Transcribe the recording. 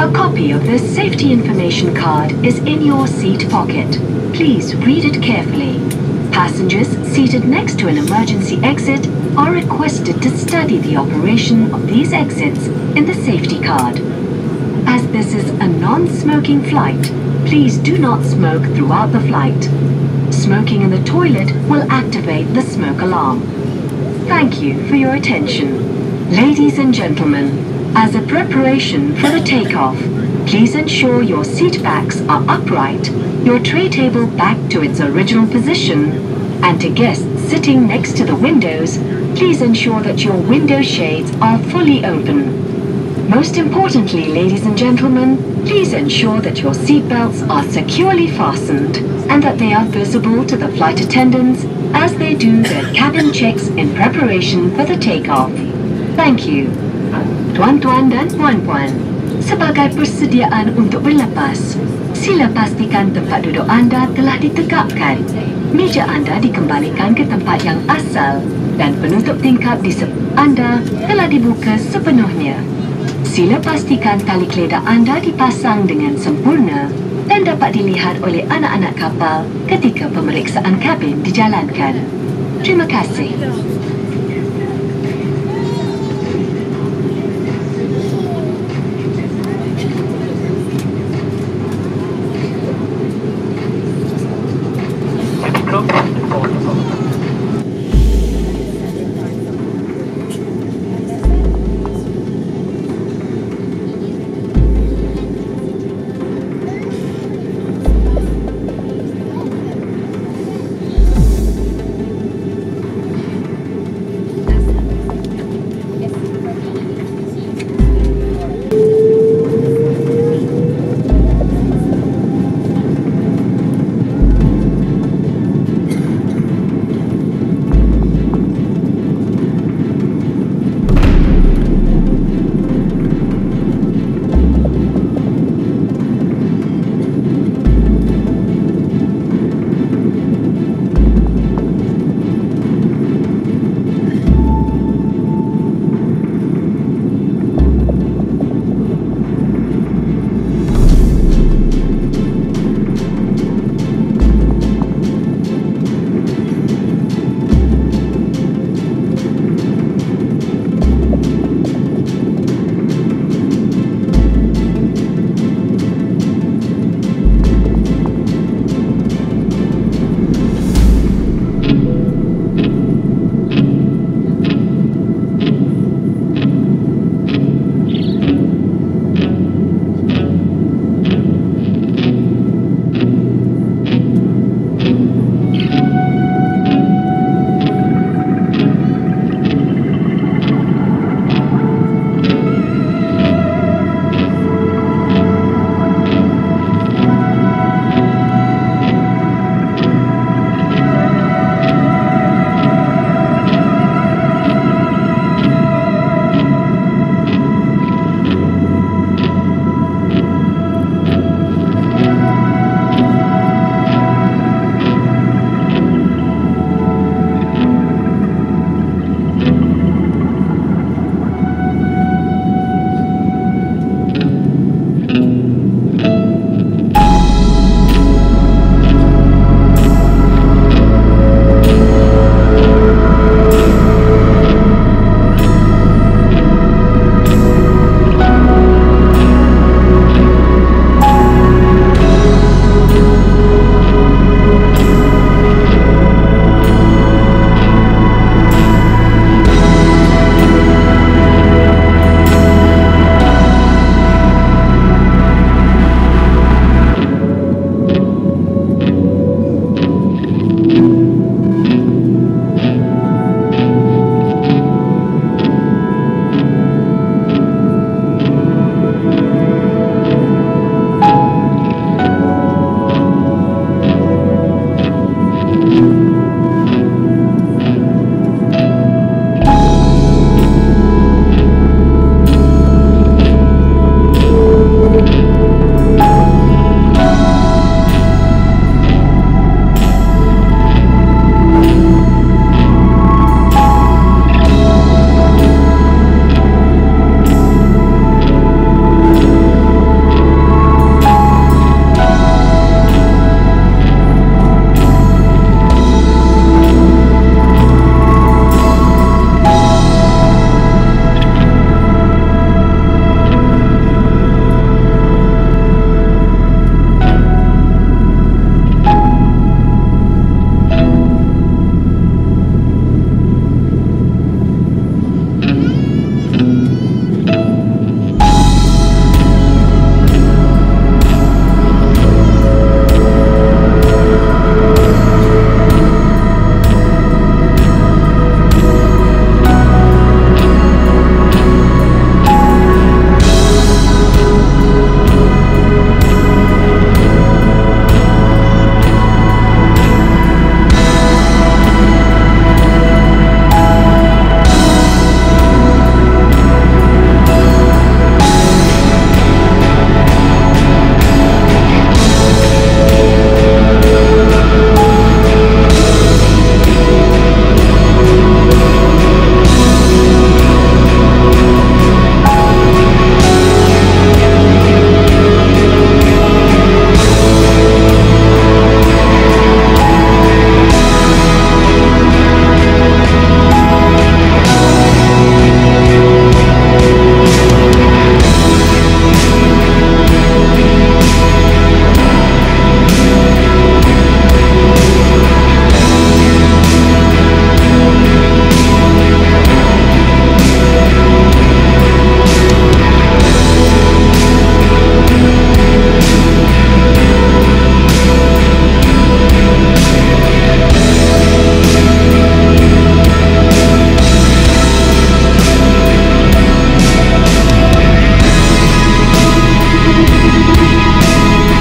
A copy of this safety information card is in your seat pocket. Please read it carefully. Passengers seated next to an emergency exit are requested to study the operation of these exits in the safety card. As this is a non-smoking flight, please do not smoke throughout the flight. Smoking in the toilet will activate the smoke alarm. Thank you for your attention. Ladies and gentlemen, as a preparation for the takeoff, please ensure your seat backs are upright, your tray table back to its original position, and to guests sitting next to the windows, please ensure that your window shades are fully open. Most importantly, ladies and gentlemen, please ensure that your seat belts are securely fastened and that they are visible to the flight attendants as they do their cabin checks in preparation for the takeoff. Thank you. Tuan-tuan dan puan-puan, sebagai persediaan untuk berlepas, sila pastikan tempat duduk anda telah ditegakkan. Meja anda dikembalikan ke tempat yang asal dan penutup tingkap di sebelah anda telah dibuka sepenuhnya. Sila pastikan tali keledak anda dipasang dengan sempurna dan dapat dilihat oleh anak-anak kapal ketika pemeriksaan kabin dijalankan. Terima kasih.